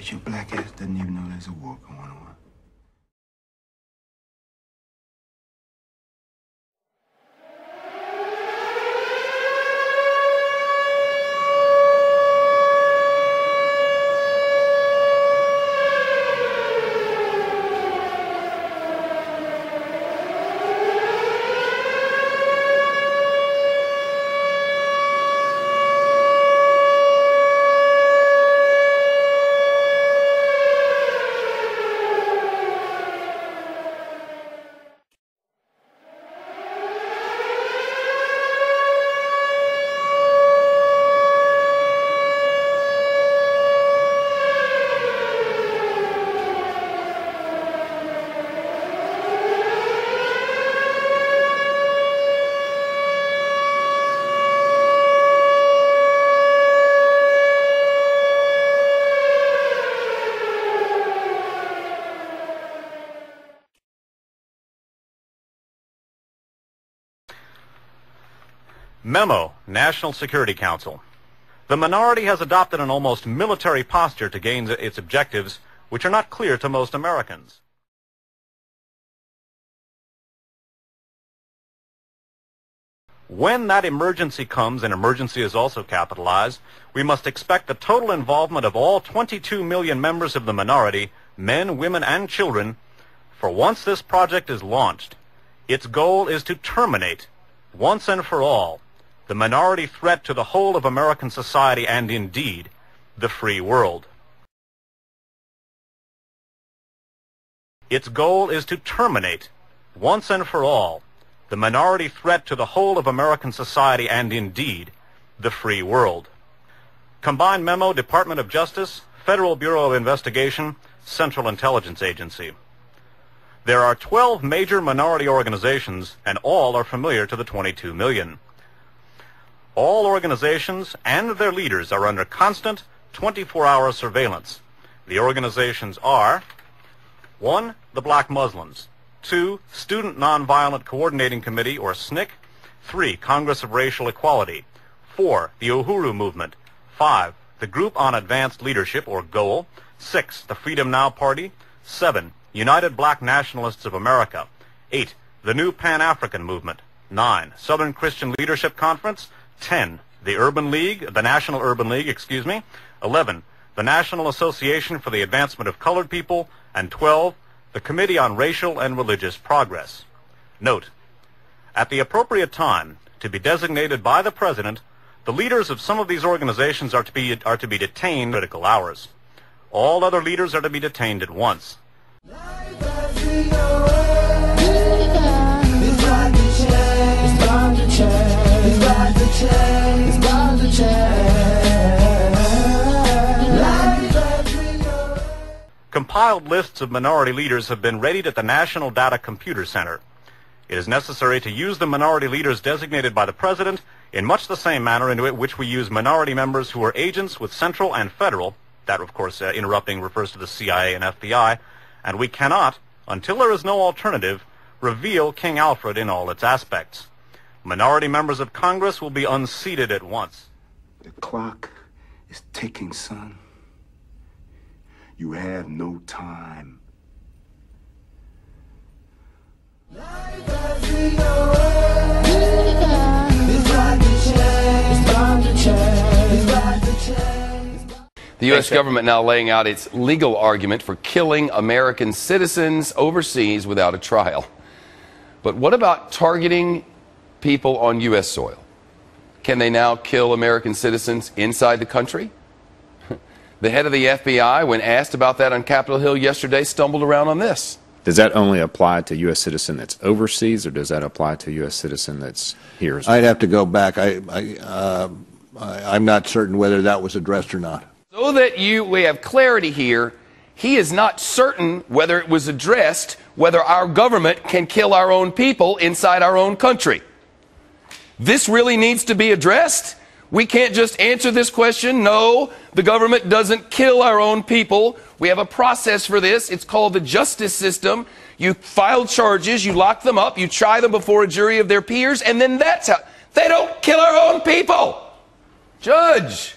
Bet your black ass doesn't even know there's a war going on. Memo, National Security Council. The minority has adopted an almost military posture to gain its objectives, which are not clear to most Americans. When that emergency comes, and emergency is also capitalized, we must expect the total involvement of all 22 million members of the minority, men, women, and children, for once this project is launched, its goal is to terminate, once and for all, the minority threat to the whole of American society and indeed the free world. Its goal is to terminate, once and for all, the minority threat to the whole of American society and indeed the free world. Combined Memo, Department of Justice, Federal Bureau of Investigation, Central Intelligence Agency. There are 12 major minority organizations, and all are familiar to the 22 million. All organizations and their leaders are under constant 24-hour surveillance. The organizations are 1. The Black Muslims 2. Student Nonviolent Coordinating Committee, or SNCC 3. Congress of Racial Equality 4. The Uhuru Movement 5. The Group on Advanced Leadership, or GOAL 6. The Freedom Now Party 7. United Black Nationalists of America 8. The New Pan-African Movement 9. Southern Christian Leadership Conference 10. The Urban League, the National Urban League, excuse me. 11. The National Association for the Advancement of Colored People. And 12. The Committee on Racial and Religious Progress. Note, at the appropriate time, to be designated by the President, the leaders of some of these organizations are to be, are to be detained critical hours. All other leaders are to be detained at once. Compiled lists of minority leaders have been readied at the National Data Computer Center. It is necessary to use the minority leaders designated by the President in much the same manner in which we use minority members who are agents with central and federal, that of course uh, interrupting refers to the CIA and FBI, and we cannot, until there is no alternative, reveal King Alfred in all its aspects. Minority members of Congress will be unseated at once. The clock is ticking, son. You have no time. The U.S. government now laying out its legal argument for killing American citizens overseas without a trial. But what about targeting people on U.S. soil? Can they now kill American citizens inside the country? The head of the FBI, when asked about that on Capitol Hill yesterday, stumbled around on this. Does that only apply to U.S. citizen that's overseas, or does that apply to U.S. citizen that's here? As well? I'd have to go back. I, I, uh, I, I'm not certain whether that was addressed or not. So that you we have clarity here, he is not certain whether it was addressed whether our government can kill our own people inside our own country. This really needs to be addressed. We can't just answer this question. No, the government doesn't kill our own people. We have a process for this. It's called the justice system. You file charges, you lock them up, you try them before a jury of their peers, and then that's how they don't kill our own people. Judge.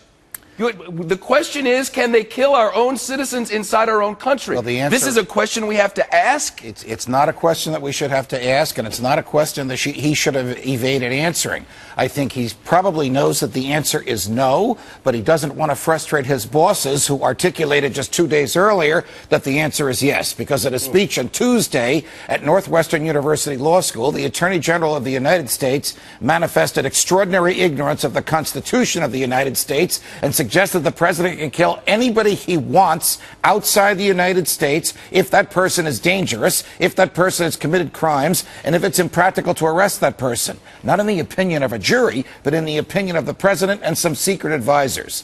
The question is, can they kill our own citizens inside our own country? Well, the answer, this is a question we have to ask. It's, it's not a question that we should have to ask, and it's not a question that she, he should have evaded answering. I think he probably knows that the answer is no, but he doesn't want to frustrate his bosses who articulated just two days earlier that the answer is yes. Because at a speech on Tuesday at Northwestern University Law School, the Attorney General of the United States manifested extraordinary ignorance of the Constitution of the United States and suggested the president can kill anybody he wants outside the United States if that person is dangerous, if that person has committed crimes, and if it's impractical to arrest that person. Not in the opinion of a jury, but in the opinion of the president and some secret advisors.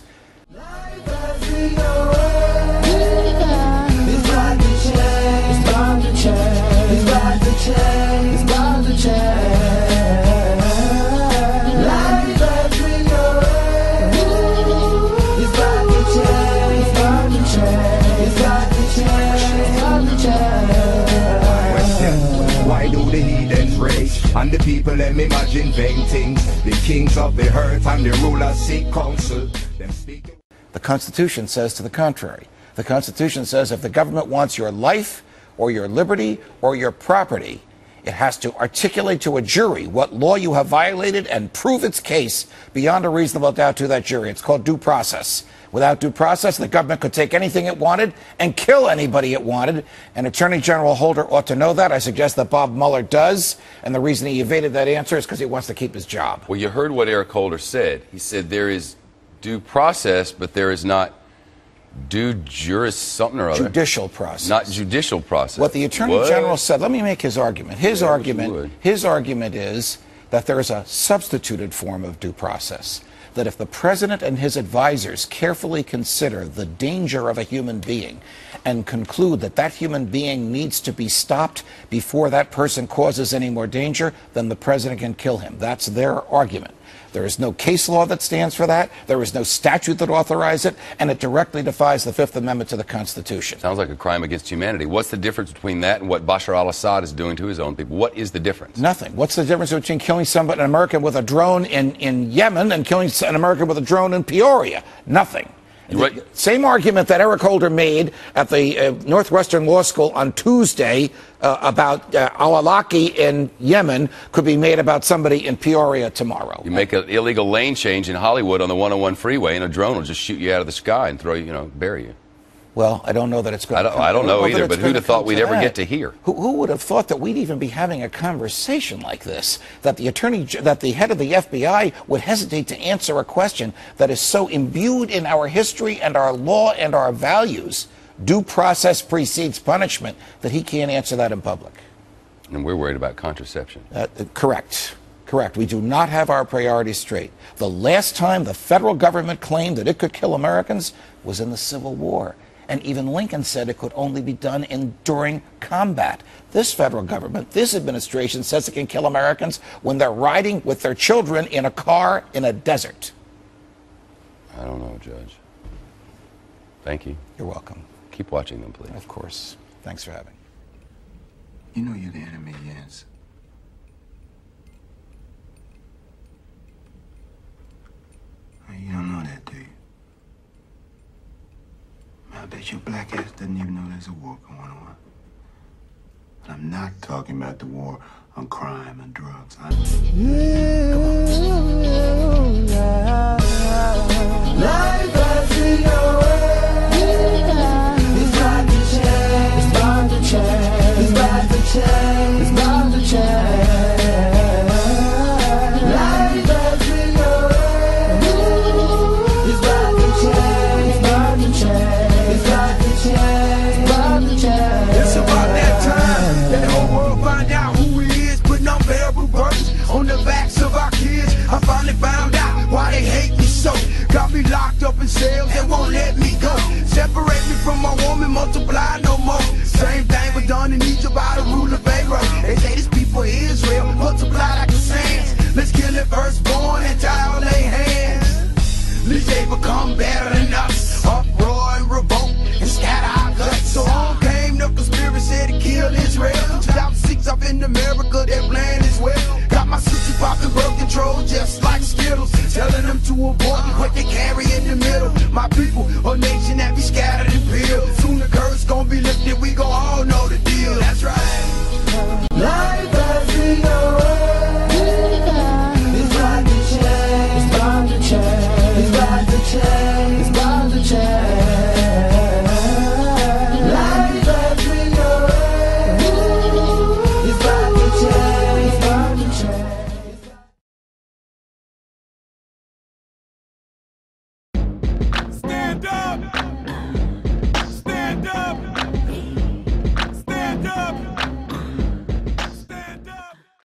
Them imagine vain things. The kings of the earth and the rulers seek counsel. The Constitution says to the contrary. The Constitution says if the government wants your life or your liberty or your property, it has to articulate to a jury what law you have violated and prove its case beyond a reasonable doubt to that jury. It's called due process. Without due process, the government could take anything it wanted and kill anybody it wanted. And Attorney General Holder ought to know that. I suggest that Bob Mueller does. And the reason he evaded that answer is because he wants to keep his job. Well, you heard what Eric Holder said. He said there is due process, but there is not due juris something or other. Judicial process. Not judicial process. What the Attorney What? General said, let me make his argument. His Yeah, I wish you argument, his argument is that there is a substituted form of due process. That if the president and his advisors carefully consider the danger of a human being and conclude that that human being needs to be stopped before that person causes any more danger, then the president can kill him. That's their argument. There is no case law that stands for that. There is no statute that authorizes it, and it directly defies the Fifth Amendment to the Constitution. Sounds like a crime against humanity. What's the difference between that and what Bashar al Assad is doing to his own people? What is the difference? Nothing. What's the difference between killing somebody, an American with a drone in, in Yemen and killing an American with a drone in Peoria? Nothing. Right. Same argument that Eric Holder made at the uh, Northwestern Law School on Tuesday uh, about uh, Al-Awlaki in Yemen could be made about somebody in Peoria tomorrow. You make an illegal lane change in Hollywood on the 101 freeway, and a drone will just shoot you out of the sky and throw you, you know, bury you. Well, I don't know that it's going I to don't- come- I don't know either, but who'd have thought we'd to ever that. get to hear? Who, who would have thought that we'd even be having a conversation like this? That the attorney, that the head of the FBI would hesitate to answer a question that is so imbued in our history and our law and our values. Due process precedes punishment. That he can't answer that in public. And we're worried about contraception. Uh, uh, correct. Correct. We do not have our priorities straight. The last time the federal government claimed that it could kill Americans was in the Civil War. And even Lincoln said it could only be done in during combat. This federal government, this administration says it can kill Americans when they're riding with their children in a car in a desert. I don't know, Judge. Thank you. You're welcome. Keep watching them, please. Of course. Thanks for having me. You know you're the enemy, yes. Oh, You don't know that, do you? Bet your black ass doesn't even know there's a war going on. And I'm not talking about the war on crime and drugs. I'm... important what they carry in the middle. My people, a nation that be scattered and peeled. Soon the curse gonna be lifted, we gon'